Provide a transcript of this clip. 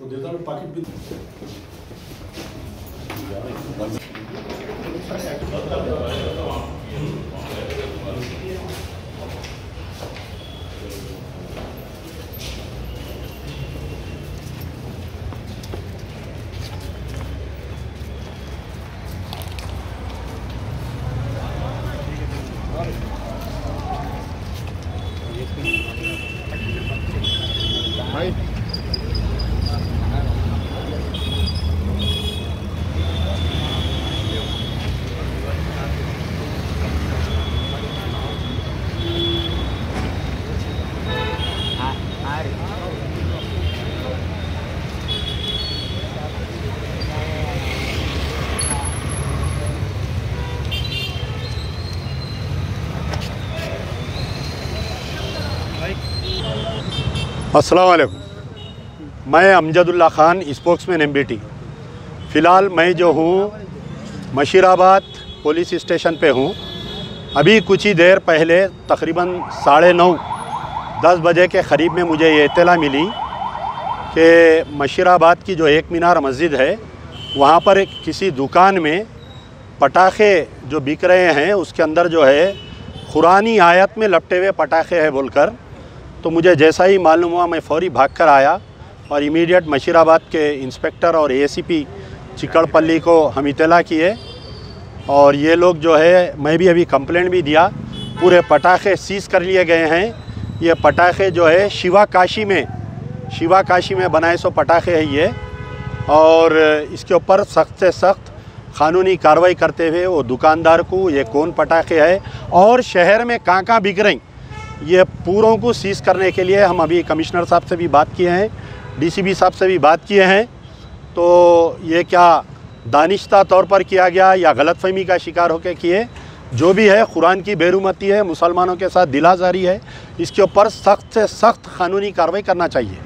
वो देता मैं पाकिट भी right? वालेकुम मैं अमजदुल्ला ख़ान, स्पोक्समैन एम फ़िलहाल मैं जो हूँ, मशीराबाद पुलिस स्टेशन पे हूँ। अभी कुछ ही देर पहले, तकरीबन साढ़े नौ, दस बजे के क़रीब में मुझे ये इतला मिली कि मशीराबाद की जो एक मीनार मस्जिद है, वहाँ पर किसी दुकान में पटाखे जो बिक रहे हैं, उसके अंदर जो है, कुरानी आयत में लपटे हुए पटाखे हैं बोलकर। तो मुझे जैसा ही मालूम हुआ, मैं फौरी भाग कर आया और इमीडिएट मशीराबाद के इंस्पेक्टर और एसीपी चिकड़पल्ली को हम इतला किए और ये लोग जो है, मैं भी अभी कंप्लेंट भी दिया। पूरे पटाखे सीज़ कर लिए गए हैं। ये पटाखे जो है, शिवा काशी में, शिवा काशी में बनाए सो पटाखे है ये। और इसके ऊपर सख्त से सख्त कानूनी कार्रवाई करते हुए वो दुकानदार को ये कौन पटाखे है? और शहर में कहाँ कहाँ बिक रही। ये पूरों को सीज़ करने के लिए हम अभी कमिश्नर साहब से भी बात किए हैं, डीसीबी साहब से भी बात किए हैं। तो ये क्या दानिश्ता तौर पर किया गया या गलतफहमी का शिकार होकर किए, जो भी है, कुरान की बेरुमती है, मुसलमानों के साथ दिलाजारी है, इसके ऊपर सख्त से सख्त कानूनी कार्रवाई करना चाहिए।